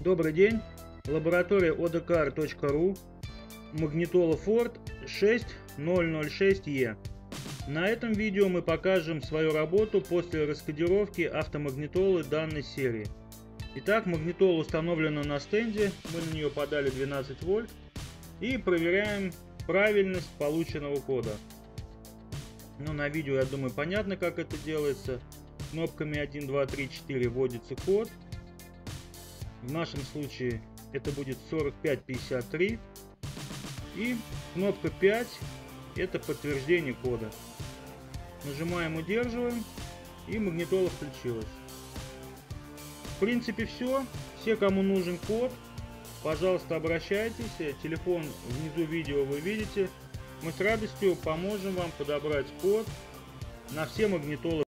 Добрый день, лаборатория odkr.ru, магнитола Ford 6006E. На этом видео мы покажем свою работу после раскодировки автомагнитолы данной серии. Итак, магнитола установлена на стенде, мы на нее подали 12 вольт и проверяем правильность полученного кода. Ну, на видео, я думаю, понятно, как это делается. Кнопками 1, 2, 3, 4 вводится код. В нашем случае это будет 4553. И кнопка 5 это подтверждение кода. Нажимаем удерживаем и магнитола включилась. В принципе все. Все, кому нужен код, пожалуйста обращайтесь. Телефон внизу видео вы видите. Мы с радостью поможем вам подобрать код на все магнитолы.